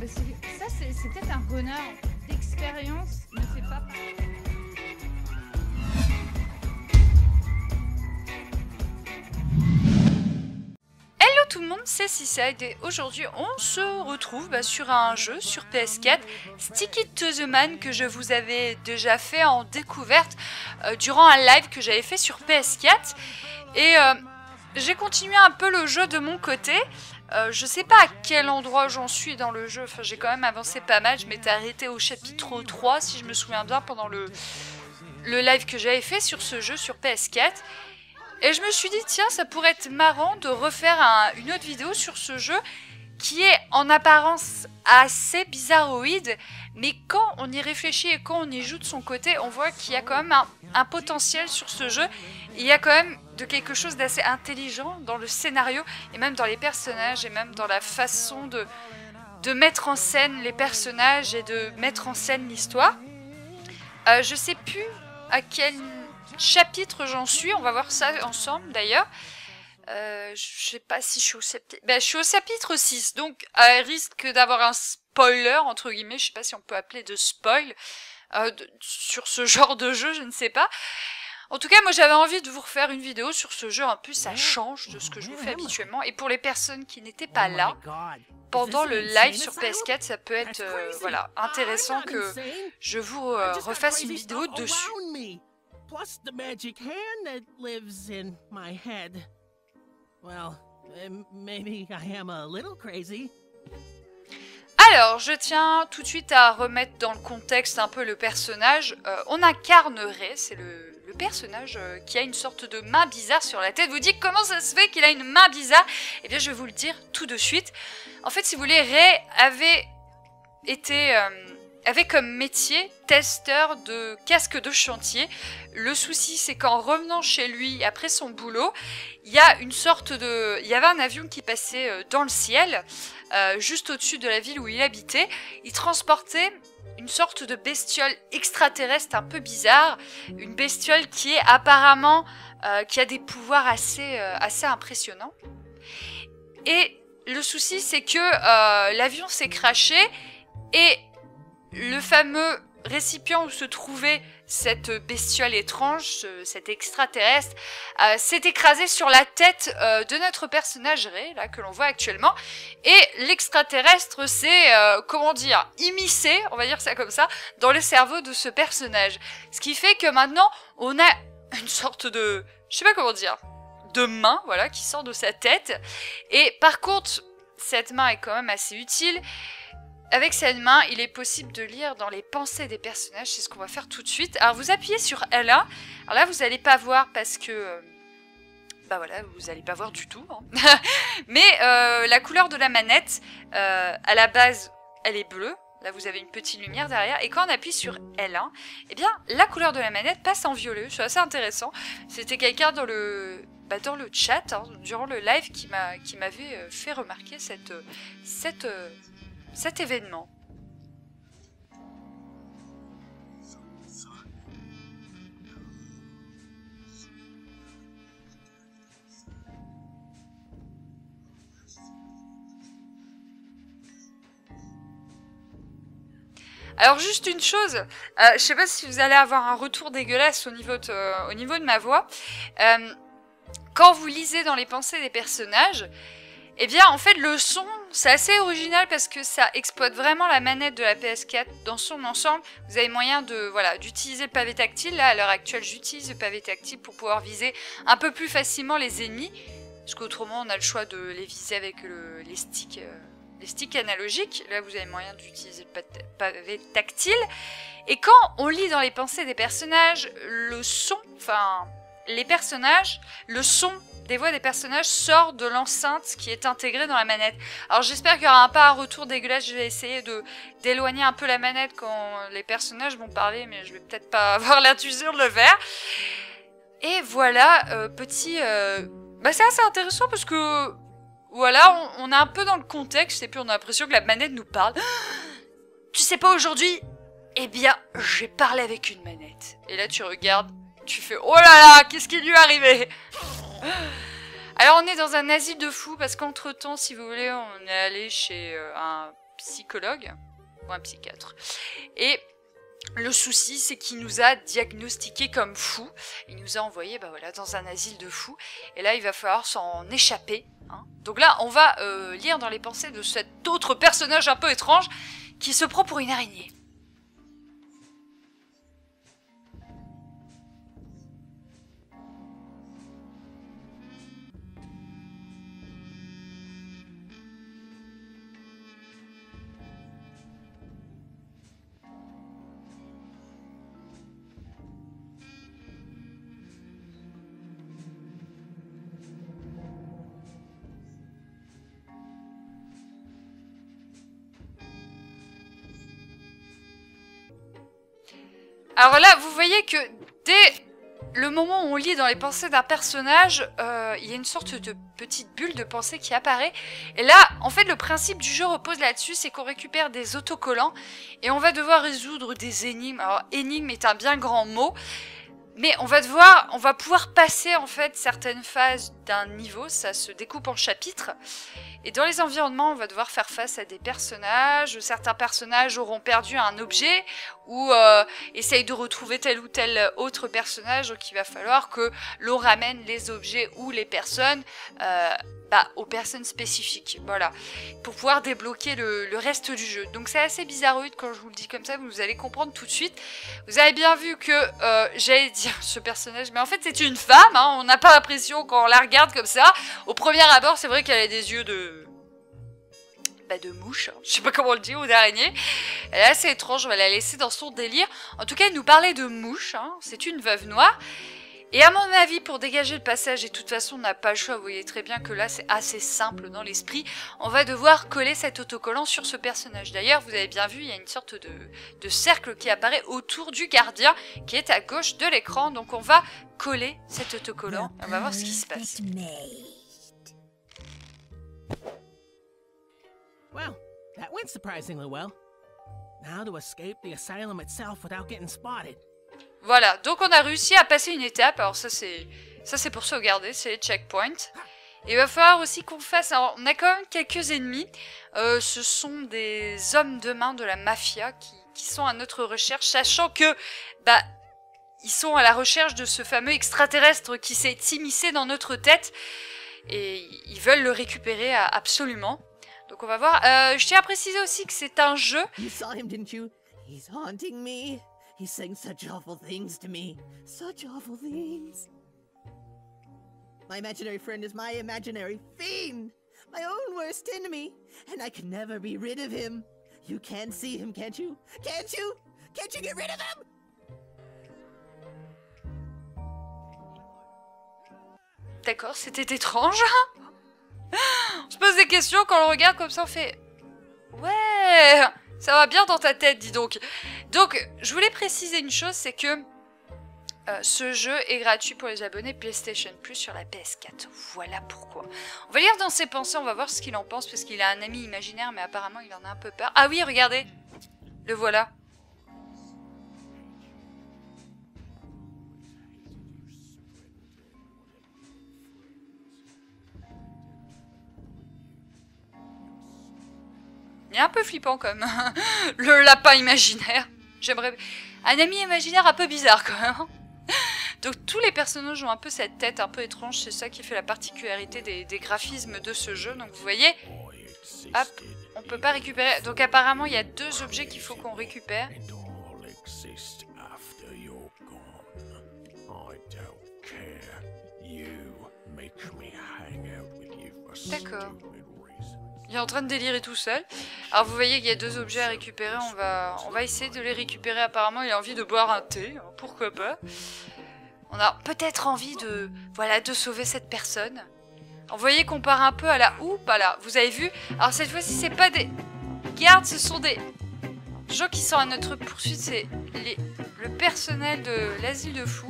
bah ça c'est peut-être un bonheur d'expérience ne fait pas. Hello tout le monde, c'est Seaside et aujourd'hui on se retrouve bah, sur un jeu sur PS4, Stick It to the Man que je vous avais déjà fait en découverte euh, durant un live que j'avais fait sur PS4 et euh, j'ai continué un peu le jeu de mon côté. Euh, je sais pas à quel endroit j'en suis dans le jeu, enfin j'ai quand même avancé pas mal, je m'étais arrêté au chapitre 3 si je me souviens bien pendant le, le live que j'avais fait sur ce jeu sur PS4. Et je me suis dit, tiens, ça pourrait être marrant de refaire un- une autre vidéo sur ce jeu qui est en apparence assez bizarroïde, mais quand on y réfléchit et quand on y joue de son côté, on voit qu'il y a quand même un, un potentiel sur ce jeu. Il y a quand même de quelque chose d'assez intelligent dans le scénario et même dans les personnages et même dans la façon de, de mettre en scène les personnages et de mettre en scène l'histoire. Euh, je sais plus à quel chapitre j'en suis, on va voir ça ensemble d'ailleurs. Euh, je sais pas si je suis au chapitre... Ben, je suis au chapitre 6, donc à risque d'avoir un spoiler, entre guillemets, je sais pas si on peut appeler de spoil, euh, sur ce genre de jeu, je ne sais pas. En tout cas, moi j'avais envie de vous refaire une vidéo sur ce jeu, en plus ça change de ce que je vous fais habituellement. Et pour les personnes qui n'étaient pas là, pendant le live sur PS4, ça peut être euh, voilà, intéressant que je vous euh, refasse une vidéo dessus. Plus the magic hand that lives in my head. Well, maybe I am a little crazy. Alors, je tiens tout de suite à remettre dans le contexte un peu le personnage. Euh, on incarne Ray, c'est le personnage euh, qui a une sorte de main bizarre sur la tête. Vous dites comment ça se fait qu'il a une main bizarre? Eh bien, je vais vous le dire tout de suite. En fait, si vous voulez, Ray euh, avait comme métier testeur de casque de chantier. Le souci, c'est qu'en revenant chez lui après son boulot, il y a une sorte de, il y avait un avion qui passait euh, dans le ciel, juste au-dessus de la ville où il habitait. Il transportait une sorte de bestiole extraterrestre un peu bizarre, une bestiole qui est apparemment, euh, qui a des pouvoirs assez, euh, assez impressionnants. Et le souci, c'est que euh, l'avion s'est crashé et le fameux récipient où se trouvait cette bestiole étrange, ce- cet extraterrestre, euh, s'est écrasé sur la tête euh, de notre personnage Ray, là, que l'on voit actuellement. Et l'extraterrestre s'est, euh, comment dire, immiscé, on va dire ça comme ça, dans le cerveau de ce personnage. Ce qui fait que maintenant, on a une sorte de... Je sais pas comment dire de main, voilà, qui sort de sa tête. Et par contre, cette main est quand même assez utile. Avec cette main, il est possible de lire dans les pensées des personnages, c'est ce qu'on va faire tout de suite. Alors vous appuyez sur L1, alors là vous n'allez pas voir parce que... euh, Bah voilà, vous n'allez pas voir du tout. hein. Mais euh, la couleur de la manette, euh, à la base, elle est bleue. Là vous avez une petite lumière derrière. Et quand on appuie sur L1, eh bien la couleur de la manette passe en violet. C'est assez intéressant. C'était quelqu'un dans le... Bah, dans le chat, hein, durant le live, qui m'a qui m'avait fait remarquer cette, cette, cet événement. Alors juste une chose, euh, je sais pas si vous allez avoir un retour dégueulasse au niveau de, euh, au niveau de ma voix. Euh, quand vous lisez dans les pensées des personnages, eh bien en fait le son c'est assez original parce que ça exploite vraiment la manette de la PS4 dans son ensemble. Vous avez moyen de voilà d'utiliser le pavé tactile. Là à l'heure actuelle j'utilise le pavé tactile pour pouvoir viser un peu plus facilement les ennemis. Parce qu'autrement on a le choix de les viser avec le- les sticks. euh, les sticks analogiques, là vous avez moyen d'utiliser le pavé tactile. Et quand on lit dans les pensées des personnages, le son, enfin les personnages, le son des voix des personnages sort de l'enceinte qui est intégrée dans la manette. Alors j'espère qu'il n'y aura pas un retour dégueulasse, je vais essayer d'éloigner un peu la manette quand les personnages vont parler, mais je vais peut-être pas avoir l'intuition de le faire. Et voilà, euh, petit... euh, Bah c'est assez intéressant parce que... Voilà, on, on est un peu dans le contexte et puis on a l'impression que la manette nous parle. Tu sais pas aujourd'hui Eh bien, j'ai parlé avec une manette. Et là tu regardes, tu fais Oh là là, qu'est-ce qui lui est arrivé? Alors on est dans un asile de fous parce qu'entre temps, si vous voulez, on est allé chez euh, un psychologue ou un psychiatre. Et le souci, c'est qu'il nous a diagnostiqué comme fou. Il nous a envoyé bah voilà, dans un asile de fous. Et là, il va falloir s'en échapper. Hein. Donc là, on va euh, lire dans les pensées de cet autre personnage un peu étrange qui se prend pour une araignée. Alors là, vous voyez que dès le moment où on lit dans les pensées d'un personnage, euh, il y a une sorte de petite bulle de pensée qui apparaît. Et là, en fait, le principe du jeu repose là-dessus, c'est qu'on récupère des autocollants et on va devoir résoudre des énigmes. Alors, énigme est un bien grand mot. Mais on va devoir, on va pouvoir passer en fait certaines phases d'un niveau, ça se découpe en chapitres. Et dans les environnements, on va devoir faire face à des personnages. Certains personnages auront perdu un objet ou euh, essayent de retrouver tel ou tel autre personnage. Donc il va falloir que l'on ramène les objets ou les personnes euh, bah, aux personnes spécifiques. Voilà. Pour pouvoir débloquer le, reste du jeu. Donc c'est assez bizarroïde quand je vous le dis comme ça, vous allez comprendre tout de suite. Vous avez bien vu que euh, j'allais dire ce personnage, mais en fait c'est une femme. Hein. on n'a pas l'impression quand on la regarde comme ça. Au premier abord, c'est vrai qu'elle a des yeux de bah, de mouche, hein. je sais pas comment le dire, ou d'araignée. Elle est assez étrange, on va la laisser dans son délire. En tout cas, elle nous parlait de mouche, hein. c'est une veuve noire. Et à mon avis, pour dégager le passage, et de toute façon on n'a pas le choix, vous voyez très bien que là c'est assez simple dans l'esprit, on va devoir coller cet autocollant sur ce personnage. D'ailleurs, vous avez bien vu, il y a une sorte de, de cercle qui apparaît autour du gardien, qui est à gauche de l'écran, donc on va coller cet autocollant, on va voir ce qui se passe. Well, that went surprisingly well. Now to escape the asylum itself without getting spotted. Voilà, donc on a réussi à passer une étape. Alors ça c'est ça c'est pour sauvegarder, c'est les checkpoints. Et il va falloir aussi qu'on fasse... Alors on a quand même quelques ennemis. Euh, ce sont des hommes de main de la mafia qui, qui sont à notre recherche, sachant que bah ils sont à la recherche de ce fameux extraterrestre qui s'est immiscé dans notre tête. Et ils veulent le récupérer absolument. Donc on va voir. Euh, je tiens à préciser aussi que c'est un jeu. You saw him, didn't you? He's haunting me. He's saying such awful things to me. Such awful things. My imaginary friend is my imaginary fiend. My own worst enemy. And I can never be rid of him. You can see him, can't you? Can't you? Can't you get rid of him? D'accord, c'était étrange. On se pose des questions quand on regarde comme ça, on fait... Ouais ça va bien dans ta tête, dis donc. Donc, je voulais préciser une chose, c'est que euh, ce jeu est gratuit pour les abonnés PlayStation Plus sur la PS4. Voilà pourquoi. On va lire dans ses pensées, on va voir ce qu'il en pense, parce qu'il a un ami imaginaire, mais apparemment il en a un peu peur. Ah oui, regardez Le voilà. Il est un peu flippant comme le lapin imaginaire. J'aimerais... Un ami imaginaire un peu bizarre quand même. Donc tous les personnages ont un peu cette tête un peu étrange, c'est ça qui fait la particularité des, graphismes de ce jeu. Donc vous voyez, hop, on peut pas récupérer. Donc apparemment il y a deux objets qu'il faut qu'on récupère. D'accord. Il est en train de délirer tout seul. Alors vous voyez qu'il y a deux objets à récupérer. On va, essayer de les récupérer. Apparemment, il a envie de boire un thé. Hein, pourquoi pas On a peut-être envie de, voilà, de sauver cette personne. vous voyez qu'on part un peu à la oupe, là. Vous avez vu Alors cette fois-ci, c'est pas des gardes, ce sont des gens qui sont à notre poursuite. C'est le personnel de l'asile de fous.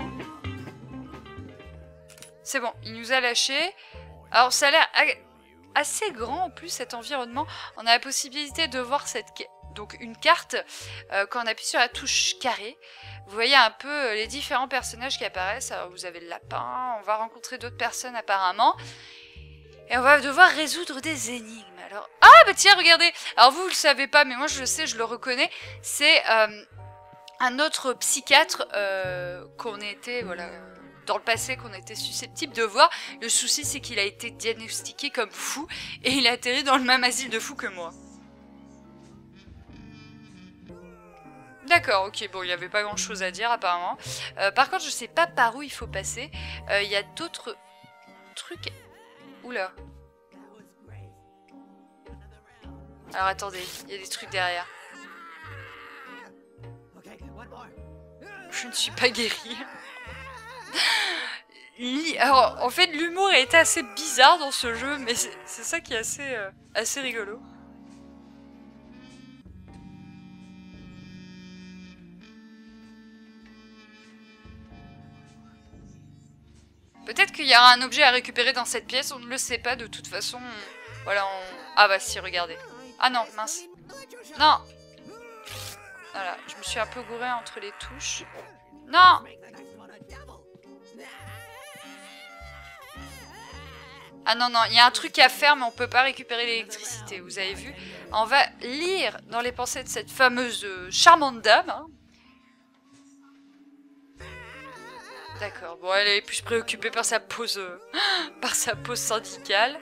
C'est bon, il nous a lâchés. Alors ça a l'air assez grand en plus cet environnement. On a la possibilité de voir cette donc une carte euh, quand on appuie sur la touche carré. Vous voyez un peu euh, les différents personnages qui apparaissent. Alors vous avez le lapin, on va rencontrer d'autres personnes apparemment. Et on va devoir résoudre des énigmes. Alors, ah bah tiens, regardez. Alors vous, vous le savez pas, mais moi je le sais, je le reconnais. C'est euh, un autre psychiatre qu'on était, voilà, dans le passé, qu'on était susceptible de voir. Le souci, c'est qu'il a été diagnostiqué comme fou et il a atterri dans le même asile de fou que moi. D'accord, ok, bon, il n'y avait pas grand chose à dire apparemment. Euh, par contre, je sais pas par où il faut passer. Euh, Il y a d'autres trucs. Oula. Alors attendez, il y a des trucs derrière. Je ne suis pas guérie. En fait, l'humour est assez bizarre dans ce jeu, mais c'est ça qui est assez, euh, assez rigolo. Peut-être qu'il y aura un objet à récupérer dans cette pièce, on ne le sait pas de toute façon. on- Voilà, on... Ah bah si, regardez. Ah non, mince. Non Voilà, je me suis un peu gourée entre les touches. Non Ah non, non, il y a un truc à faire, mais on peut pas récupérer l'électricité, vous avez vu On va lire dans les pensées de cette fameuse euh, charmante dame. hein. D'accord, bon, elle est plus préoccupée par sa pose, euh, par sa syndicale.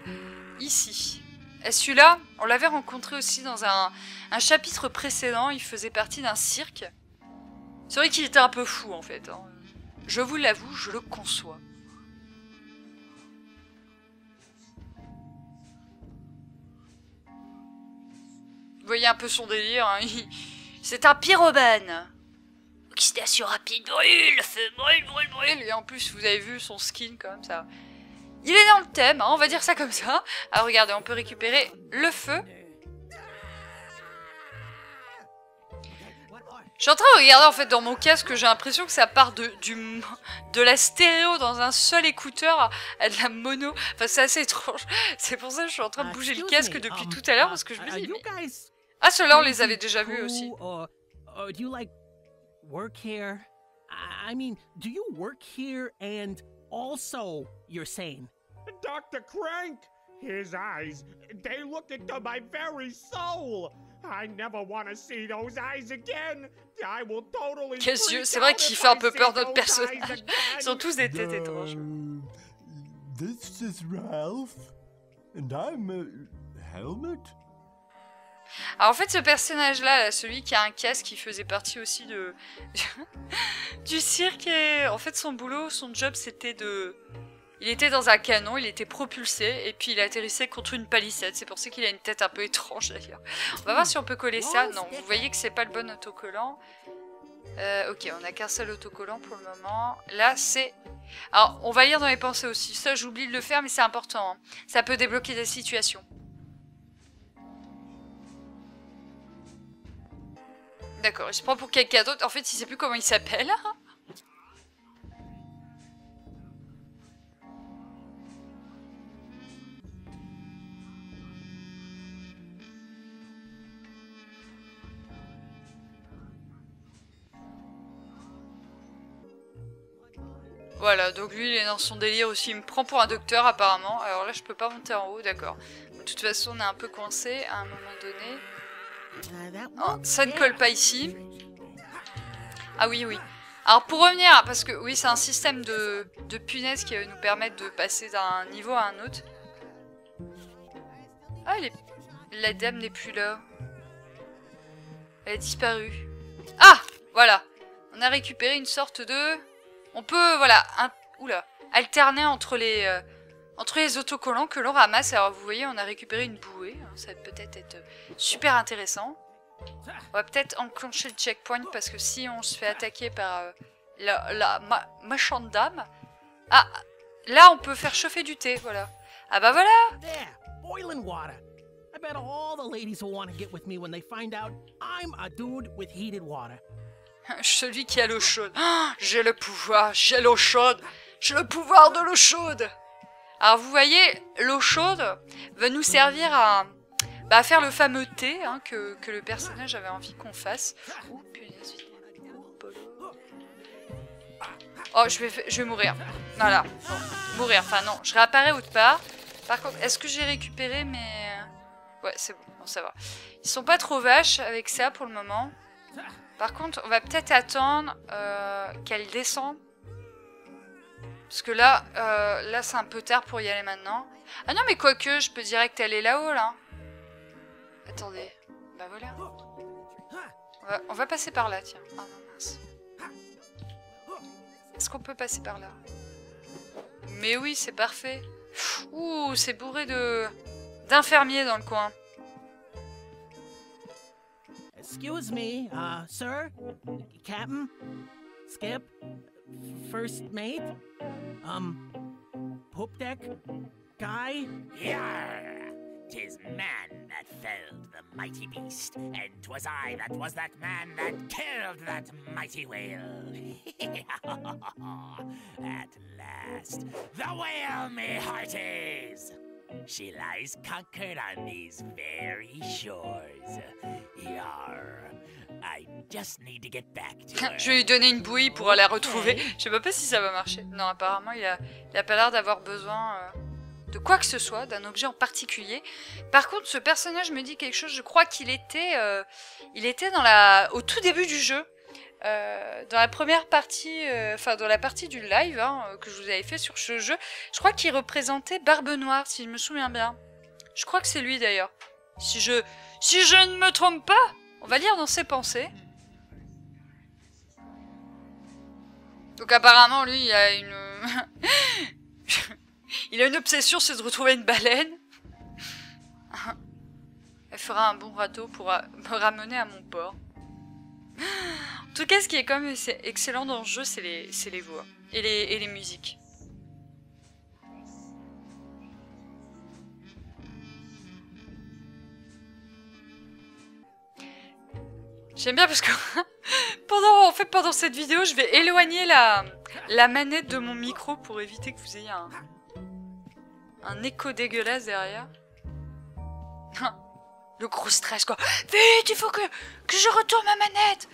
Ici. Et celui-là, on l'avait rencontré aussi dans un, un chapitre précédent, il faisait partie d'un cirque. C'est vrai qu'il était un peu fou, en fait. hein. Je vous l'avoue, je le conçois. Voyez un peu son délire. hein, il- C'est un pyromane. Oxydation rapide, brûle, feu, brûle, brûle, brûle. Et en plus, vous avez vu son skin comme ça. Il est dans le thème, hein, on va dire ça comme ça. Alors regardez, on peut récupérer le feu. Je suis en train de regarder en fait dans mon casque, j'ai l'impression que ça part de, du, de la stéréo dans un seul écouteur à, à de la mono. Enfin, c'est assez étrange. C'est pour ça que je suis en train de Uh, bouger le casque depuis um, tout à l'heure uh, parce que je me are dis, mais... Ah, ceux-là, on les avait déjà vus aussi. Or, or do you like work here? I I mean, do you work here and also you're sane? Dr. Crank! His eyes, they look into my very soul! I never want to see those eyes again! I will totally Quels freak yeux, c'est vrai qu'il fait un peu peur notre personnage. Ils sont tous des têtes étranges. Uh, This is Ralph, and I'm a helmet. Alors en fait, ce personnage-là, là, celui qui a un casque, qui faisait partie aussi de du cirque. Et en fait, son boulot, son job, c'était de... Il était dans un canon, il était propulsé, et puis il atterrissait contre une palissade. C'est pour ça qu'il a une tête un peu étrange, d'ailleurs. On va voir si on peut coller ça. Non, vous voyez que c'est pas le bon autocollant. Euh, ok, on a qu'un seul autocollant pour le moment. Là, c'est... Alors, on va lire dans les pensées aussi. Ça, j'oublie de le faire, mais c'est important. hein. Ça peut débloquer des situations. D'accord, il se prend pour quelqu'un d'autre. En fait, il sait plus comment il s'appelle. Voilà, donc lui, il est dans son délire aussi. Il me prend pour un docteur, apparemment. Alors là, je peux pas monter en haut, d'accord. De toute façon, on est un peu coincé à un moment donné. Oh, ça ne colle pas ici. Ah oui, oui. Alors pour revenir, parce que oui, c'est un système de, de punaises qui va nous permettre de passer d'un niveau à un autre. Ah, elle la dame n'est plus là. Elle a disparu. Ah Voilà. On a récupéré une sorte de... On peut, voilà. Oula. Alterner entre les... euh, Entre les autocollants que l'on ramasse. Alors vous voyez, on a récupéré une bouée. hein, Ça peut peut-être être super intéressant. On va peut-être enclencher le checkpoint parce que si on se fait attaquer par euh, la, la ma- méchante dame... Ah Là, on peut faire chauffer du thé, voilà. Ah bah voilà There, boiling water. I bet all the ladies will want to get with me when they find out I'm a dude with heated water. Celui qui a l'eau chaude. Ah, j'ai le pouvoir, j'ai l'eau chaude. J'ai le pouvoir de l'eau chaude. Alors vous voyez, l'eau chaude va nous servir à, bah, faire le fameux thé hein, que, le personnage avait envie qu'on fasse. Oh. Oh, je vais, je vais mourir. Voilà. Mourir. Enfin non, je réapparais autre part. Par contre, est-ce que j'ai récupéré mes... Ouais, c'est bon. Bon, ça va. Ils sont pas trop vaches avec ça pour le moment. Par contre, on va peut-être attendre euh, qu'elle descende. Parce que là, euh, là c'est un peu tard pour y aller maintenant. Ah non, mais quoique, je peux direct aller là-haut, là. Attendez. Bah voilà. On va, passer par là, tiens. Ah non, mince. Est-ce qu'on peut passer par là? Mais oui, c'est parfait. Ouh, c'est bourré de d'infirmiers dans le coin. Excuse me, uh, sir, Captain, Skip, First Mate, um, Poop Deck, Guy. Yarr! Tis man that felled the mighty beast, and 'twas I that was that man that killed that mighty whale. At last, the whale, me hearties! She lies conquered on these very shores. Yarr! I just need to get back to her. Je vais lui donner une bouillie pour la retrouver. Je sais pas pas si ça va marcher. Non, apparemment, il a, il a pas l'air d'avoir besoin euh, de quoi que ce soit, d'un objet en particulier. Par contre, ce personnage me dit quelque chose. Je crois qu'il était, euh, il était dans la, au tout début du jeu. Euh, dans la première partie, euh, enfin dans la partie du live hein, euh, que je vous avais fait sur ce jeu, je crois qu'il représentait Barbe Noire, si je me souviens bien. Je crois que c'est lui d'ailleurs. Si je, si je ne me trompe pas, on va lire dans ses pensées. Donc apparemment, lui, il a une... il a une obsession, c'est de retrouver une baleine. Elle fera un bon radeau pour me ramener à mon port. Tout cas, ce qui est quand même excellent dans le jeu, c'est les, les voix et les, et les musiques. J'aime bien parce que pendant, en fait, pendant cette vidéo, je vais éloigner la, la manette de mon micro pour éviter que vous ayez un, un écho dégueulasse derrière. Le gros stress quoi. Vite, il faut que, que je retourne ma manette.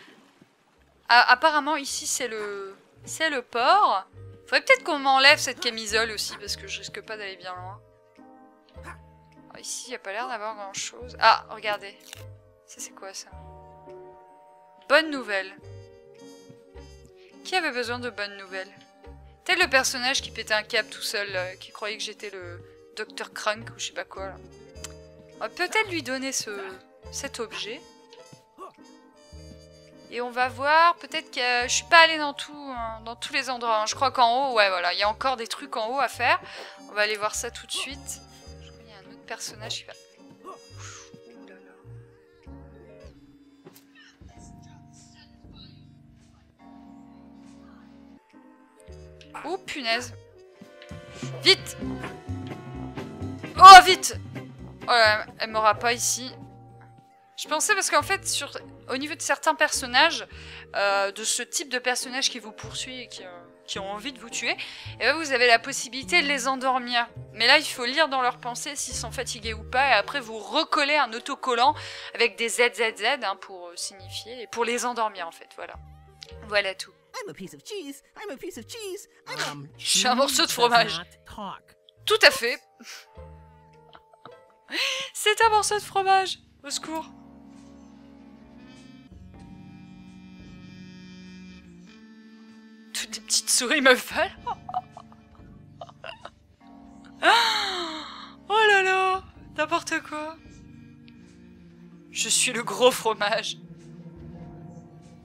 Apparemment ici c'est le c'est le port. Faudrait peut-être qu'on m'enlève cette camisole aussi parce que je risque pas d'aller bien loin. Ah, ici il a pas l'air d'avoir grand chose. Ah regardez. Ça c'est quoi ça? Bonne nouvelle. Qui avait besoin de bonnes nouvelles? Tel le personnage qui pétait un câble tout seul, euh, qui croyait que j'étais le Dr. Crunk ou je sais pas quoi. On va peut-être lui donner ce, cet objet. Et on va voir, peut-être que euh, je suis pas allée dans, hein, dans tous les endroits. hein. Je crois qu'en haut, ouais voilà, il y a encore des trucs en haut à faire. On va aller voir ça tout de suite. Je crois qu'il y a un autre personnage qui va... Oh punaise. Vite Oh vite Oh là, elle m'aura pas ici. Je pensais parce qu'en fait, sur, au niveau de certains personnages, euh, de ce type de personnage qui vous poursuit et qui, euh, qui ont envie de vous tuer, et ben vous avez la possibilité de les endormir. Mais là, il faut lire dans leurs pensées s'ils sont fatigués ou pas, et après vous recoller un autocollant avec des ZZZ hein, pour euh, signifier, et pour les endormir en fait, voilà. Voilà tout. I'm a piece of cheese. I'm a piece of cheese. I'm a... Um, Je suis un morceau de fromage. Tout à fait. C'est un morceau de fromage. Au secours. Les petites souris me veulent. Oh là là. N'importe quoi. Je suis le gros fromage.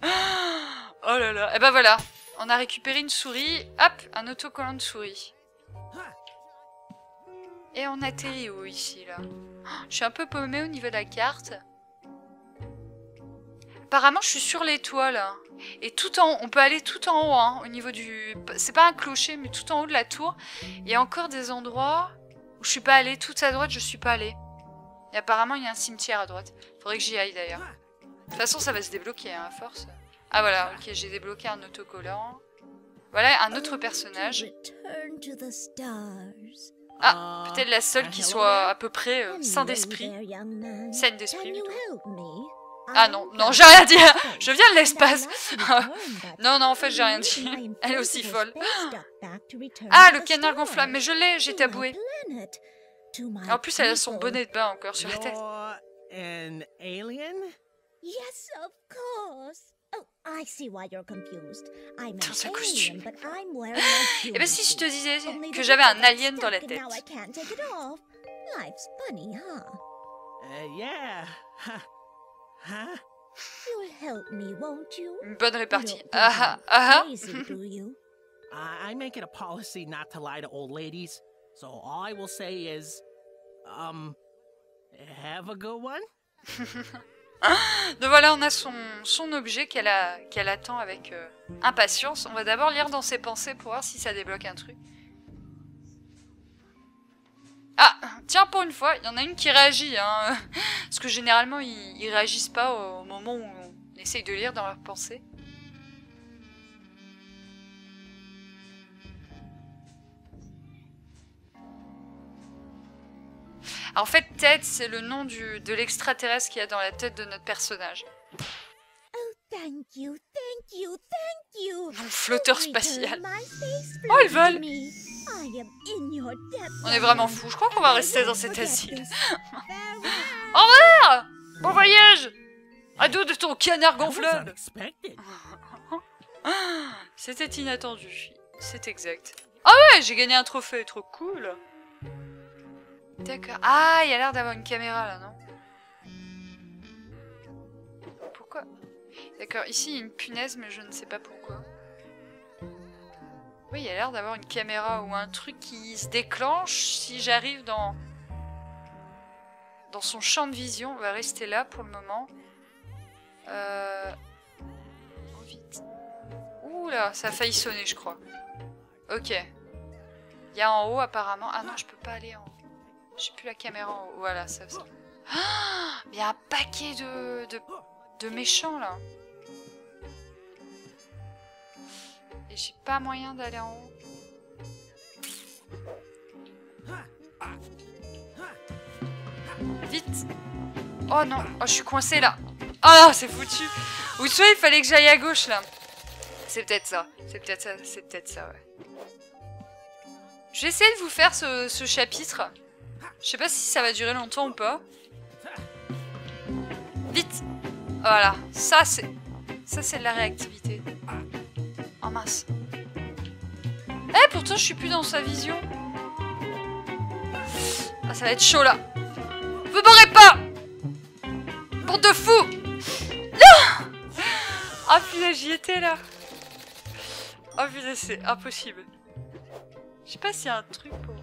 Oh là là. Et ben voilà. On a récupéré une souris. Hop, un autocollant de souris. Et on atterrit où ici là? Je suis un peu paumée au niveau de la carte. Apparemment, je suis sur là. Et tout en haut, on peut aller tout en haut, hein, au niveau du. C'est pas un clocher, mais tout en haut de la tour. Il y a encore des endroits où je suis pas allée. Tout à droite, je suis pas allée. Et apparemment, il y a un cimetière à droite. Faudrait que j'y aille d'ailleurs. De toute façon, ça va se débloquer hein, à force. Ah voilà, ok, j'ai débloqué un autocollant. Voilà un autre personnage. Ah, peut-être la seule qui soit à peu près euh, sain d'esprit. Saine d'esprit, plutôt. Ah I'm non, non, j'ai rien dit. Je viens de l'espace. Non, non, en fait, j'ai rien dit. Elle est aussi folle. Ah, le canard gonflable, mais je l'ai, j'ai taboué. En plus, elle a son bonnet de bain encore sur la tête. An alien? Yes, of course. Oh, I see why you're confused. I'm Dans an sa alien, costume. but I'm wearing a Eh ben si je te disais que j'avais un alien dans la tête. Life's funny, huh? Uh, yeah. Huh? You'll help me, won't you? Une bonne répartie. Ah ah ah you? I, I make it a policy not to lie to old ladies, so all I will say is, um, have a good one? Donc voilà, on a son, son objet qu'elle a- qu'elle attend avec euh, impatience. On va d'abord lire dans ses pensées pour voir si ça débloque un truc. Ah, tiens, pour une fois, il y en a une qui réagit. Hein, parce que généralement, ils, réagissent pas au moment où on essaye de lire dans leurs pensées. En fait, Ted, c'est le nom de l'extraterrestre qu'il y a dans la tête de notre personnage. Thank you, thank you, thank you. Flotteur spatial. Oh, ils debt, On est vraiment fous. Je crois qu'on va rester dans cet asile. Au revoir Bon voyage Ado de ton canard gonflable. C'était inattendu. C'est exact. Ah ouais, j'ai gagné un trophée, trop cool D'accord. Ah, il y a l'air d'avoir une caméra là, non? Pourquoi? D'accord, ici il y a une punaise, mais je ne sais pas pourquoi. Oui, il y a l'air d'avoir une caméra ou un truc qui se déclenche si j'arrive dans... Dans son champ de vision. On va rester là pour le moment. Euh... Oh, vite. Ouh là, ça a failli sonner, je crois. Ok. Il y a en haut apparemment. Ah non, je peux pas aller en haut. J'ai plus la caméra en haut. Voilà, ça. ça. Ah Il y a un paquet de, de, de méchants là. Et j'ai pas moyen d'aller en haut. Vite Oh non, oh, je suis coincée là. Oh non, c'est foutu. Ou soit il fallait que j'aille à gauche là. C'est peut-être ça. C'est peut-être ça. C'est peut-être ça, ouais. Je vais essayer de vous faire ce chapitre. Je sais pas si ça va durer longtemps ou pas. Voilà, ça c'est... Ça c'est de la réactivité. Oh mince. Eh, pourtant je suis plus dans sa vision. Ah, ça va être chaud là. Vous m'aurez pas Pour de fou Non Ah putain, j'y étais là. Oh putain, c'est impossible. Je sais pas s'il y a un truc pour...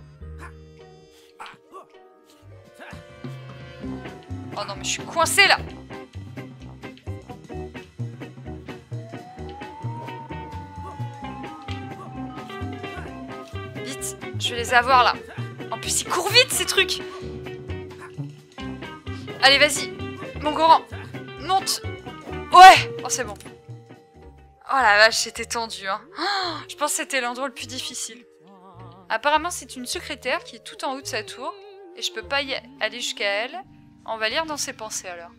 Oh non, mais je suis coincée là je vais les avoir là. En plus, ils courent vite ces trucs Allez, vas-y Mon Goran Monte Ouais Oh, c'est bon. Oh la vache, c'était tendu, hein. Oh, je pense que c'était l'endroit le plus difficile. Apparemment, c'est une secrétaire qui est tout en haut de sa tour. Et je peux pas aller jusqu'à elle. On va lire dans ses pensées, alors.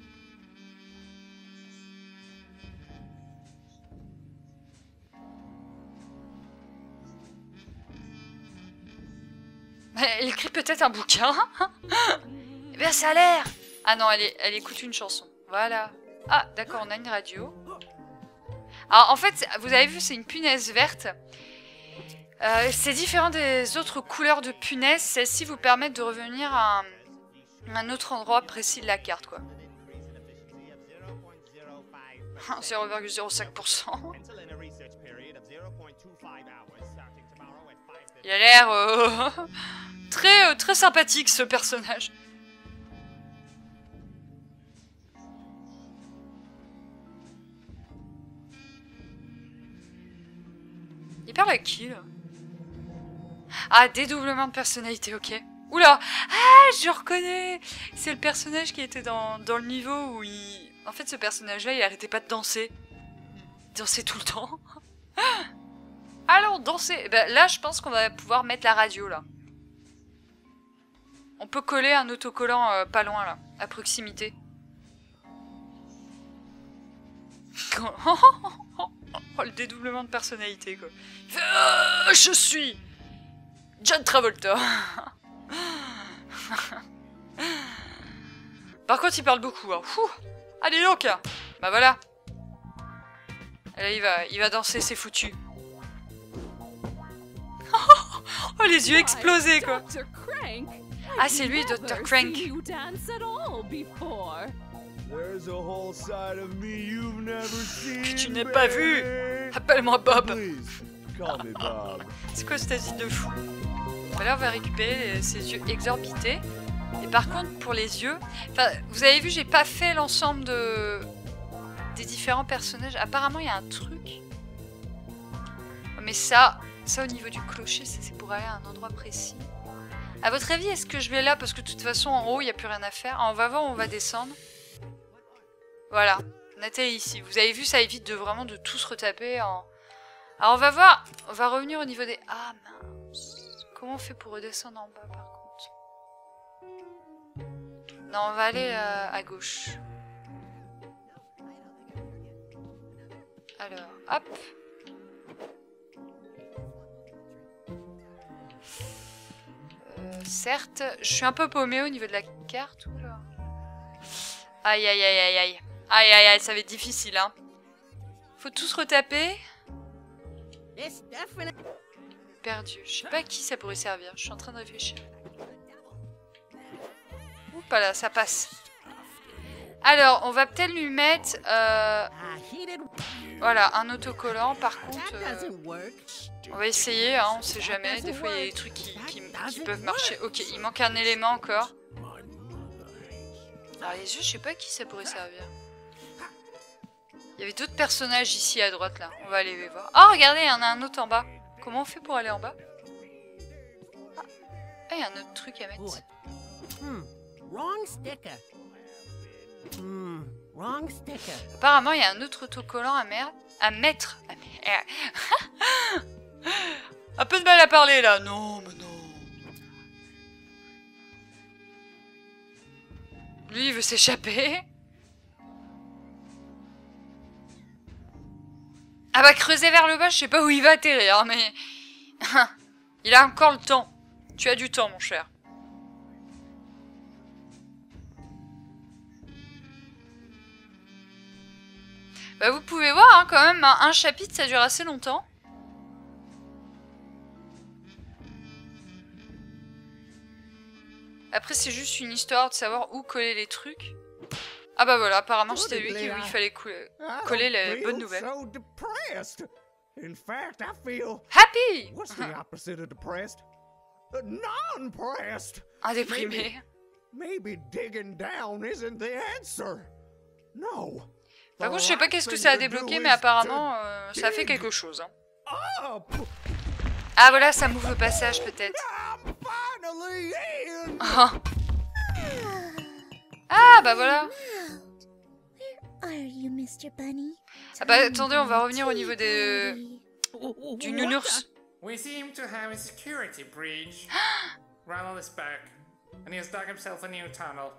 Elle écrit peut-être un bouquin. eh bien, ça a l'air Ah non, elle, écoute une chanson. Voilà. Ah, d'accord, on a une radio. Alors, en fait, vous avez vu, c'est une punaise verte. Euh, c'est différent des autres couleurs de punaises. Celles-ci vous permettent de revenir à un, un autre endroit précis de la carte, quoi. 0,05%. Il a l'air euh, très, euh, très sympathique, ce personnage. Il parle à qui, là? Ah, dédoublement de personnalité, ok. Oula Ah, je reconnais C'est le personnage qui était dans, dans le niveau où il... En fait, ce personnage-là, il arrêtait pas de danser. Il dansait tout le temps. Allons, danser Eh ben, Là, je pense qu'on va pouvoir mettre la radio, là. On peut coller un autocollant euh, pas loin, là, à proximité. oh, le dédoublement de personnalité, quoi. Euh, je suis John Travolta. Par contre, il parle beaucoup. Hein. Allez donc Bah voilà. Il va, il va danser, c'est foutu. oh, les yeux explosés, quoi. Ah, c'est lui, Dr. Crank. seen you dance at all before. There's a whole side of me you've never seen. Que tu n'as pas vu. baby. Appelle-moi Bob. Please, call me Bob. C'est quoi cette asile de fou? Bah Là, on va récupérer ses yeux exorbités. Et par contre, pour les yeux... Enfin, vous avez vu, j'ai pas fait l'ensemble de... des différents personnages. Apparemment, il y a un truc. Mais ça, ça au niveau du clocher, ça, c'est pour aller à un endroit précis. À votre avis, est-ce que je vais là Parce que de toute façon, en haut, il n'y a plus rien à faire? Ah, On va voir on va descendre. Voilà. Nathalie ici. Vous avez vu, ça évite de vraiment de tout se retaper en... Alors on va voir, on va revenir au niveau des... Ah mince. Comment on fait pour redescendre en bas par contre? Non, on va aller euh, à gauche. Alors, hop. Certes, je suis un peu paumée au niveau de la carte. Oula. Aïe aïe aïe aïe aïe. Aïe aïe aïe, ça va être difficile hein. Faut tous retaper. Perdu. Je sais pas à qui ça pourrait servir. Je suis en train de réfléchir. Oups là, ça passe. Alors, on va peut-être lui mettre euh, voilà, un autocollant. Par contre, euh, on va essayer, hein, on sait jamais. Des fois, il y a des trucs qui, qui- qui peuvent marcher. Ok, il manque un élément encore. Alors, les yeux, je sais pas à qui ça pourrait servir. Il y avait d'autres personnages ici à droite, là. On va aller les voir. Oh, regardez, il y en a un autre en bas. Comment on fait pour aller en bas? Ah, il y a un autre truc à mettre. Hmm. Hmm. Apparemment, il y a un autre autocollant à, mer- à mettre. À mer- un peu de mal à parler là. Non, mais non. Lui, il veut s'échapper. Ah bah creuser vers le bas, je sais pas où il va atterrir, mais... il a encore le temps. Tu as du temps, mon cher. Bah vous pouvez voir, hein, quand même, un chapitre, ça dure assez longtemps. Après, c'est juste une histoire de savoir où coller les trucs. Ah bah voilà, apparemment c'était lui qui où il fallait. I Coller les bonnes nouvelles. So depressed. In fact, I feel Happy what's the opposite of depressed? Uh. Un déprimé. Maybe digging down isn't the answer. No. Par contre, je sais pas qu'est-ce que ça a débloqué, is mais apparemment, euh, ça a fait quelque chose. hein. Ah voilà, ça m'ouvre le passage peut-être. In. Ah. Ah bah voilà. Where are you, Mr. Bunny? Ah bah attendez, on va revenir au niveau des... Du nounours. We seem to have a security breach. Ronald is back, and he has dug himself a new tunnel.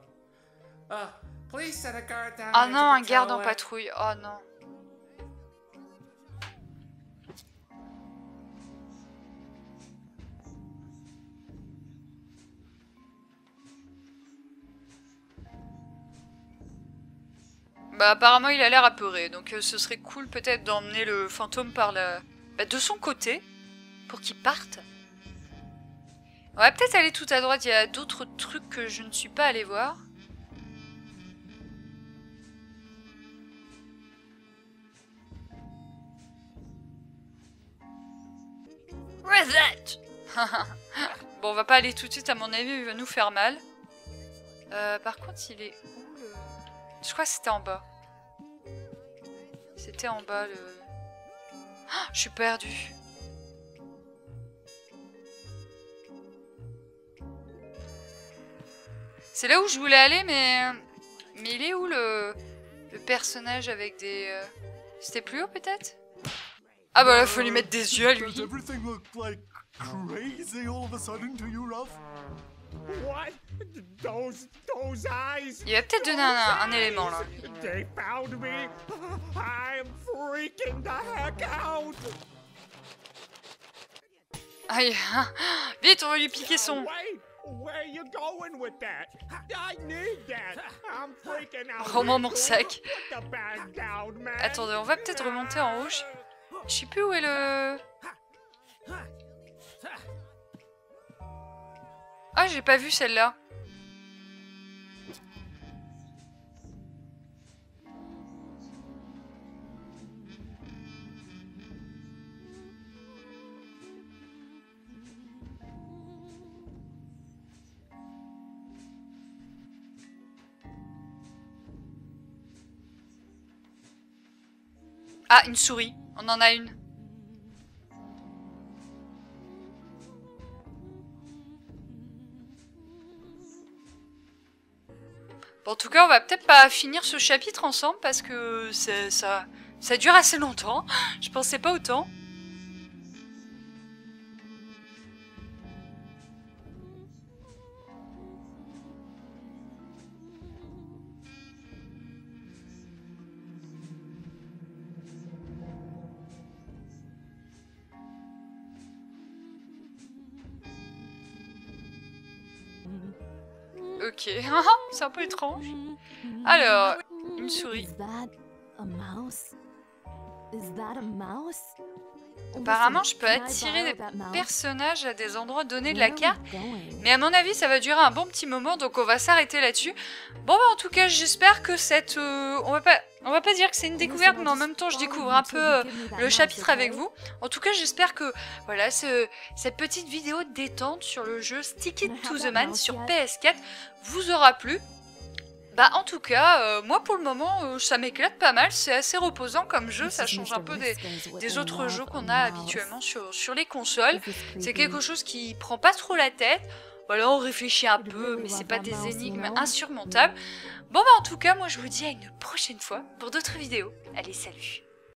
Uh, please set a guard down Ah here non, un garde en patrouille. Oh non. Bah apparemment il a l'air apeuré, donc euh, ce serait cool peut-être d'emmener le fantôme par la... bah, de son côté, pour qu'il parte. On va peut-être aller tout à droite, il y a d'autres trucs que je ne suis pas allé voir. Where's that? Bon, on va pas aller tout de suite, à mon avis, il va nous faire mal. Euh, par contre, il est. Je crois que c'était en bas. C'était en bas le... Ah, je suis perdue. C'est là où je voulais aller, mais... Mais il est où le... Le personnage avec des... euh, C'était plus haut peut-être? Ah bah là, faut lui mettre des yeux à lui. A. Il va peut-être donner un, un élément là. They found me. I'm freaking the heck out. Aïe. Vite, on va lui piquer son... Wait, Where you going with that? I need that. I'm freaking out. Roman Rico. Moursac. Put the bag down, man. Attendez, on va peut-être remonter en haut. Je- Je sais plus où est le... Ah, j'ai pas vu celle-là. Ah, une souris. On en a une. En tout cas, on va peut-être pas finir ce chapitre ensemble parce que ça, ça dure assez longtemps. Je pensais pas autant. Ok, c'est un peu étrange. Alors, une souris. Apparemment, je peux attirer des personnages à des endroits donnés de la carte. Mais à mon avis, ça va durer un bon petit moment, donc on va s'arrêter là-dessus. Bon, bah en tout cas, j'espère que cette... euh, on va pas... On va pas dire que c'est une découverte, mais en même temps, je découvre un peu euh, le chapitre avec vous. En tout cas, j'espère que voilà, ce- cette petite vidéo détente sur le jeu Stick It to the Man sur PS4 vous aura plu. Bah en tout cas, euh, moi pour le moment, euh, ça m'éclate pas mal, c'est assez reposant comme jeu, ça change un peu des, autres jeux qu'on a habituellement sur, sur les consoles. C'est quelque chose qui prend pas trop la tête. Voilà, on réfléchit un peu, mais c'est pas des énigmes insurmontables. Bon bah en tout cas, moi je vous dis à une prochaine fois pour d'autres vidéos. Allez, salut